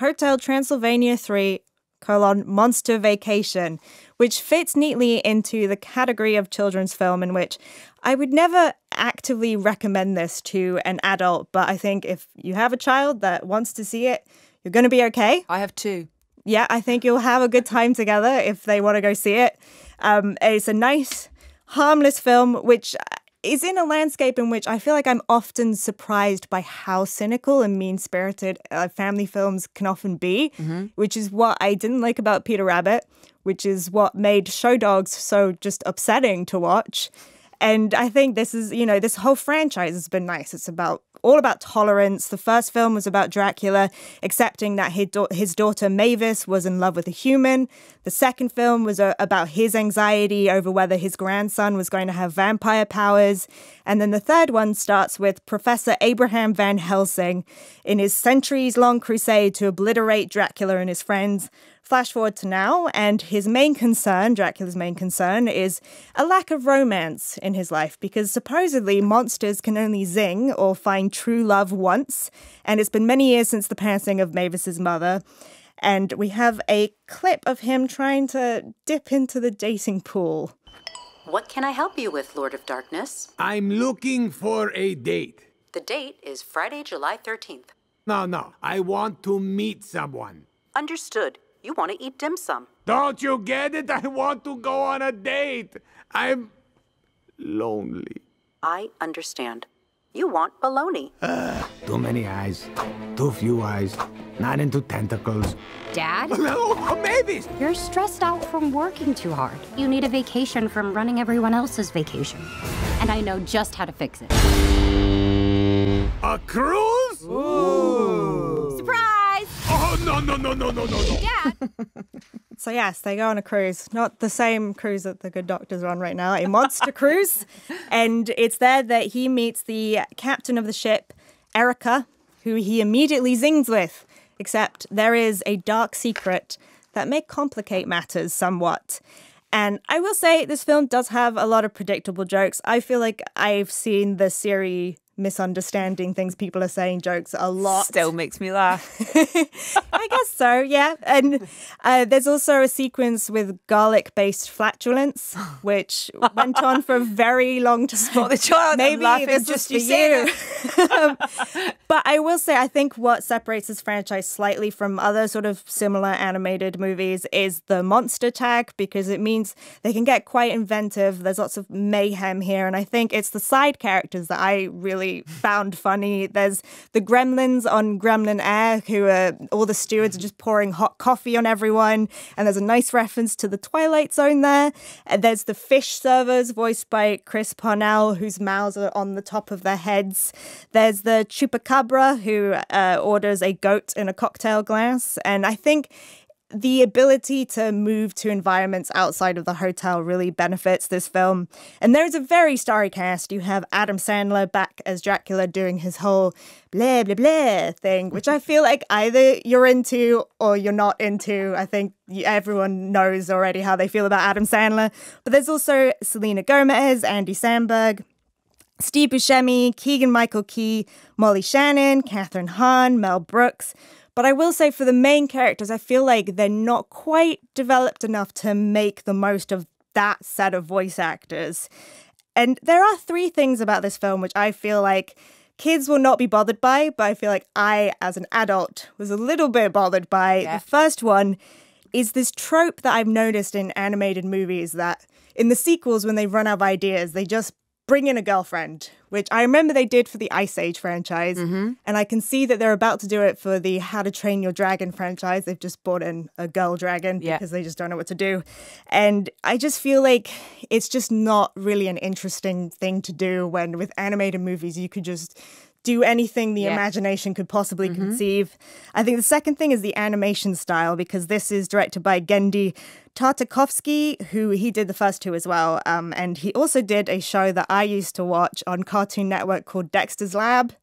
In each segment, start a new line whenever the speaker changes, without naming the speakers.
Hotel Transylvania 3 colon Monster Vacation, which fits neatly into the category of children's film in which I would never actively recommend this to an adult, but I think if you have a child that wants to see it, you're going to be okay.
I have two.
Yeah, I think you'll have a good time together if they want to go see it. Um, it's a nice, harmless film, which is in a landscape in which I feel like I'm often surprised by how cynical and mean spirited uh, family films can often be, mm-hmm. which is what I didn't like about Peter Rabbit, which is what made Show Dogs so just upsetting to watch. And I think this is, you know, this whole franchise has been nice. It's about all about tolerance. The first film was about Dracula accepting that his, da- his daughter Mavis was in love with a human. The second film was uh, about his anxiety over whether his grandson was going to have vampire powers. And then the third one starts with Professor Abraham Van Helsing in his centuries long crusade to obliterate Dracula and his friends Flash forward to now, and his main concern, Dracula's main concern, is a lack of romance in his life because supposedly monsters can only zing or find true love once, and it's been many years since the passing of Mavis's mother. And we have a clip of him trying to dip into the dating pool.
What can I help you with, Lord of Darkness?
I'm looking for a date.
The date is Friday, July 13th.
No, no. I want to meet someone.
Understood. You want to eat dim sum.
Don't you get it? I want to go on a date. I'm lonely.
I understand. You want baloney.
Uh, too many eyes. Too few eyes. Not into tentacles.
Dad?
No, maybe.
You're stressed out from working too hard. You need a vacation from running everyone else's vacation. And I know just how to fix it.
A cruise?
Ooh. Surprise!
No, no, no, no, no, no, no.
Yeah.
so, yes, they go on a cruise. Not the same cruise that the good doctors are on right now, a monster cruise. And it's there that he meets the captain of the ship, Erica, who he immediately zings with. Except there is a dark secret that may complicate matters somewhat. And I will say this film does have a lot of predictable jokes. I feel like I've seen the series misunderstanding things people are saying jokes a lot.
Still makes me laugh.
I guess so, yeah. And uh, there's also a sequence with garlic based flatulence, which went on for a very long time.
Spot the child.
Maybe
it's
just you. you. um, but I will say, I think what separates this franchise slightly from other sort of similar animated movies is the monster tag, because it means they can get quite inventive. There's lots of mayhem here. And I think it's the side characters that I really found funny. There's the gremlins on Gremlin Air, who are all the stewards are just pouring hot coffee on everyone. And there's a nice reference to the Twilight Zone there. And there's the fish servers, voiced by Chris Parnell, whose mouths are on the top of their heads. There's the chupacabra, who uh, orders a goat in a cocktail glass. And I think the ability to move to environments outside of the hotel really benefits this film. And there's a very starry cast. You have Adam Sandler back as Dracula doing his whole blah, blah, blah thing, which I feel like either you're into or you're not into. I think everyone knows already how they feel about Adam Sandler. But there's also Selena Gomez, Andy Samberg. Steve Buscemi, Keegan Michael Key, Molly Shannon, Kathryn Hahn, Mel Brooks, but I will say for the main characters, I feel like they're not quite developed enough to make the most of that set of voice actors. And there are three things about this film which I feel like kids will not be bothered by, but I feel like I, as an adult, was a little bit bothered by. Yeah. The first one is this trope that I've noticed in animated movies that in the sequels, when they run out of ideas, they just bring in a girlfriend, which I remember they did for the Ice Age franchise. Mm-hmm. And I can see that they're about to do it for the How to Train Your Dragon franchise. They've just brought in a girl dragon yeah. because they just don't know what to do. And I just feel like it's just not really an interesting thing to do when with animated movies you could just do anything the yeah. imagination could possibly mm-hmm. conceive. I think the second thing is the animation style because this is directed by Genndy Tartakovsky, who he did the first two as well. Um, and he also did a show that I used to watch on Cartoon Network called Dexter's Lab,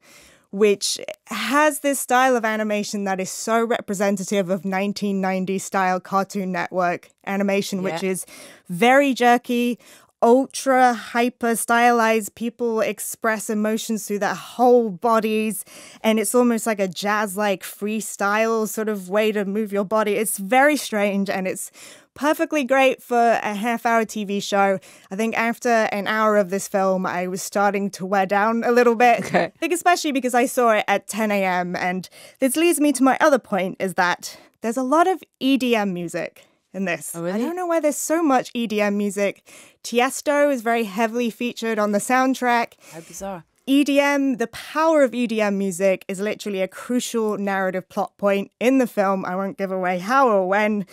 which has this style of animation that is so representative of 1990 style Cartoon Network animation, yeah. which is very jerky, ultra hyper stylized. People express emotions through their whole bodies, and it's almost like a jazz like freestyle sort of way to move your body. It's very strange and it's perfectly great for a half hour TV show. I think after an hour of this film, I was starting to wear down a little bit.
Okay.
I think especially because I saw it at 10 a.m. And this leads me to my other point is that there's a lot of EDM music in this.
Oh, really?
I don't know why there's so much EDM music. Tiesto is very heavily featured on the soundtrack.
How bizarre.
EDM, the power of EDM music is literally a crucial narrative plot point in the film. I won't give away how or when.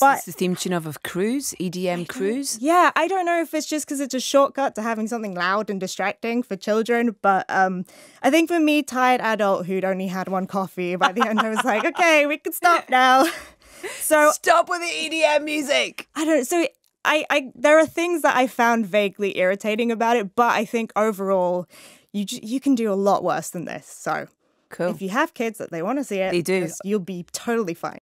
But-
this the theme tune of a cruise? EDM cruise?
Yeah, I don't know if it's just because it's a shortcut to having something loud and distracting for children, but um, I think for me, tired adult who'd only had one coffee, by the end I was like, okay, we can stop now. So
Stop with the EDM music.
I don't. So I, I, there are things that I found vaguely irritating about it, but I think overall, you you can do a lot worse than this. So
Cool.
if you have kids that they want to see it,
They do.
you'll be totally fine.